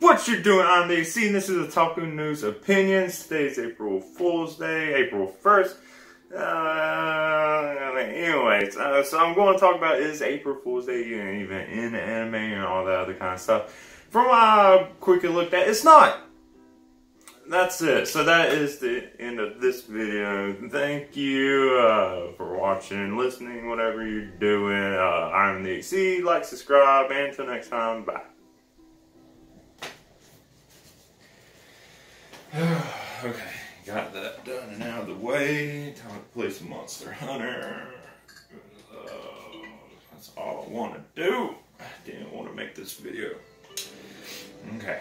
What you doing on the scene? This is Otaku News Opinions. Today's April Fool's Day, April 1st. Uh, anyways, uh, so I'm going to talk about is April Fool's Day even in anime and all that other kind of stuff. From what I quickly looked at, it's not. That's it. So that is the end of this video. Thank you uh, for watching, listening, whatever you're doing. Uh, I'm the C. Like, subscribe, and until next time, bye. Okay, got that done and out of the way. Time to play some Monster Hunter. Uh, that's all I want to do. I didn't want to make this video. Okay.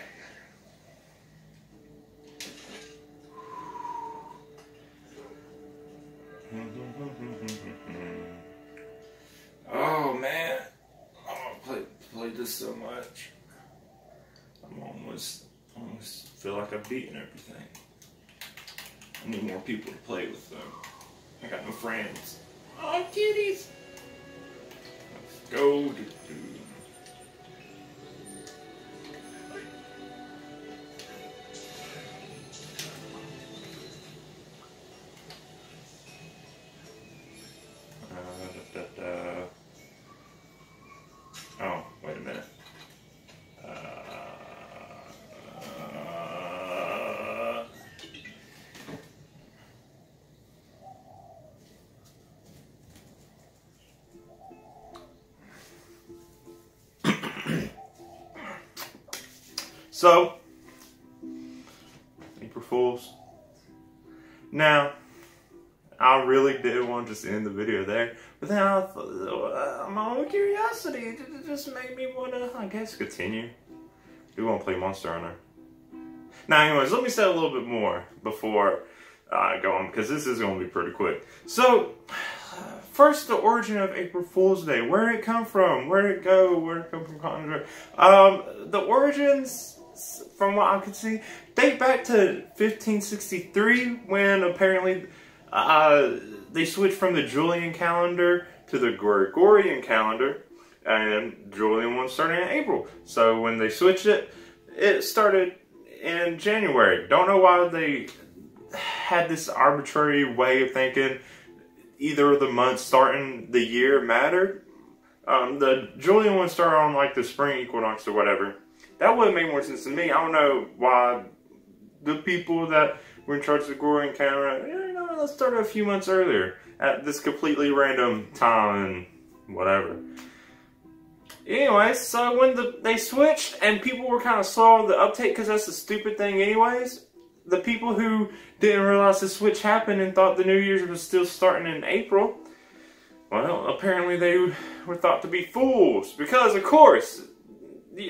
oh man, oh, I played, played this so much. I'm almost almost feel like I've beaten everything. I need more people to play with though. I got no friends. Oh, kitties! Let's go. Do, do. So, April Fools. Now, I really did want to just end the video there, but then I thought, uh, my own curiosity it it just made me want to, I guess, continue. We want to play Monster Hunter. Now, anyways, let me say a little bit more before I go on, because this is going to be pretty quick. So, first, the origin of April Fool's Day. Where did it come from? Where did it go? Where did it come from? Um, the origins, from what I could see, date back to 1563, when apparently uh, they switched from the Julian calendar to the Gregorian calendar, and Julian one started in April. So when they switched it, it started in January. Don't know why they had this arbitrary way of thinking either of the months starting the year mattered. Um, the Julian one started on like the spring equinox or whatever. That would make more sense to me. I don't know why the people that were in charge of the Gregorian calendar, eh, you know, let's start a few months earlier at this completely random time and whatever. Anyways, so when the they switched and people were kind of slow on the uptake because that's a stupid thing anyways, the people who didn't realize the switch happened and thought the New Year's was still starting in April, well, apparently they were thought to be fools because, of course,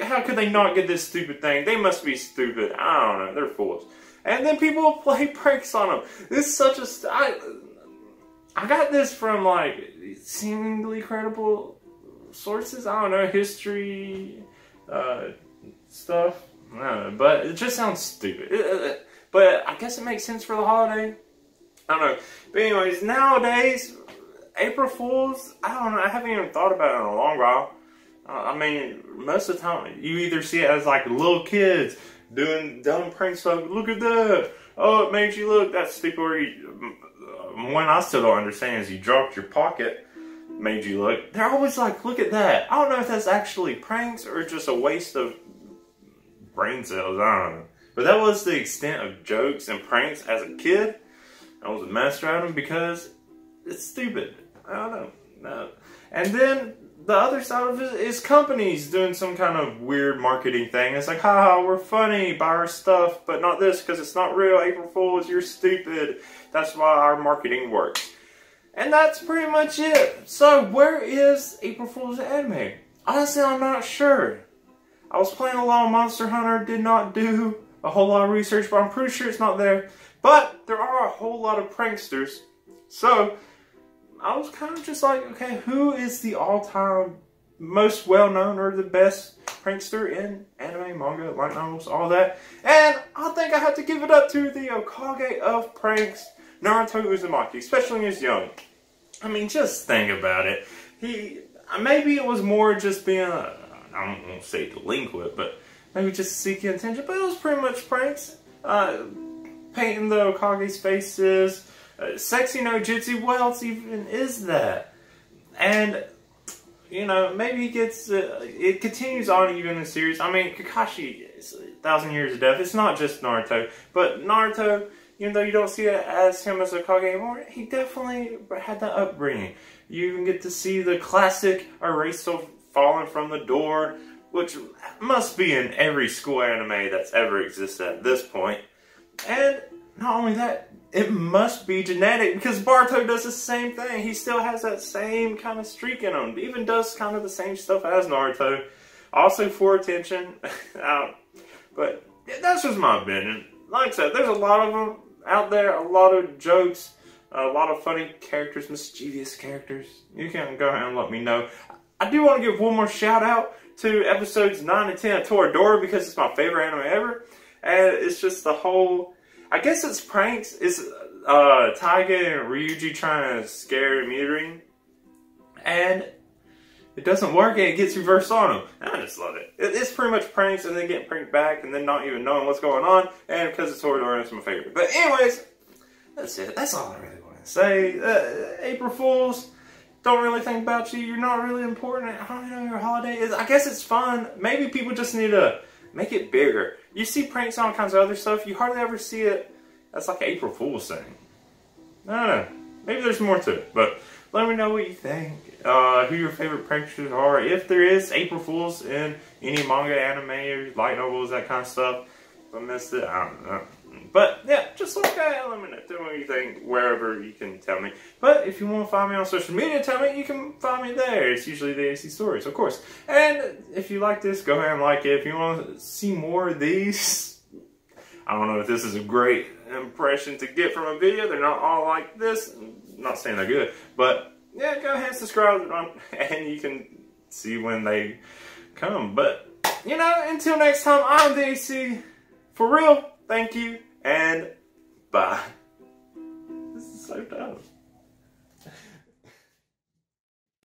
how could they not get this stupid thing? They must be stupid. I don't know. They're fools. And then people play pranks on them. This is such I, I got this from like seemingly credible sources. I don't know history uh, stuff. I don't know, but it just sounds stupid. Uh, uh, uh, but I guess it makes sense for the holiday. I don't know. But anyways, nowadays, April Fools. I don't know. I haven't even thought about it in a long while. Uh, I mean, most of the time, you either see it as like little kids doing dumb pranks like, look at that. Oh, it made you look. That's stupid. Or you, one I still don't understand is you dropped your pocket, made you look. They're always like, look at that. I don't know if that's actually pranks or just a waste of brain cells. I don't know. But that was the extent of jokes and pranks as a kid. I was a master at them because it's stupid. I don't know. No. And then the other side of it is companies doing some kind of weird marketing thing. It's like, haha, we're funny, buy our stuff, but not this because it's not real. April Fools, you're stupid. That's why our marketing works. And that's pretty much it. So, where is April Fool's anime? Honestly, I'm not sure. I was playing a lot of Monster Hunter, did not do a whole lot of research, but I'm pretty sure it's not there. But there are a whole lot of pranksters. So, I was kind of just like, okay, who is the all-time most well-known or the best prankster in anime, manga, light novels, all that? And I think I have to give it up to the Hokage of pranks, Naruto Uzumaki, especially when he's young. I mean, just think about it. He, maybe it was more just being, a, I don't want to say delinquent, but maybe just seeking attention, but it was pretty much pranks. Uh, painting the Hokage's faces, uh, sexy no jutsu, what else even is that? And, you know, maybe he gets, uh, it continues on even in the series. I mean, Kakashi is a thousand years of death. It's not just Naruto, but Naruto, even though you don't see it as him as a Kage anymore, he definitely had that upbringing. You can get to see the classic Eraso falling from the door, which must be in every school anime that's ever existed at this point. And not only that, it must be genetic because Boruto does the same thing. He still has that same kind of streak in him. Even does kind of the same stuff as Naruto. Also for attention. but that's just my opinion. Like I said, there's a lot of them out there. A lot of jokes. A lot of funny characters, mischievous characters. You can go ahead and let me know. I do want to give one more shout out to episodes 9 and 10 of Toradora because it's my favorite anime ever. And it's just the whole I guess it's pranks. It's uh, Taiga and Ryuji trying to scare Minori. And it doesn't work and it gets reversed on them. I just love it. It's pretty much pranks and then getting pranked back and then not even knowing what's going on. And because it's Toradora, it's my favorite. But anyways, that's it. That's all I really want to say. Uh, April Fools don't really think about you. You're not really important. I don't know your holiday is. I guess it's fun. Maybe people just need to make it bigger. You see pranks on all kinds of other stuff. You hardly ever see it. That's like April Fool's thing. I don't know. Maybe there's more to it. But let me know what you think. Uh, who your favorite pranksters are. If there is April Fools in any manga, anime, or light novels, that kind of stuff. If I missed it, I don't know. But yeah, just look at it. Let me know. Tell me what you think wherever you can tell me. But if you want to find me on social media, tell me you can find me there. It's usually the AC Stories, of course. And if you like this, go ahead and like it. If you want to see more of these, I don't know if this is a great impression to get from a video. They're not all like this. I'm not saying they're good, but yeah, go ahead and subscribe um, and you can see when they come. But you know, until next time, I'm DC. For real, thank you and bye. This is so dumb.